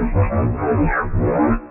I'm going to have one.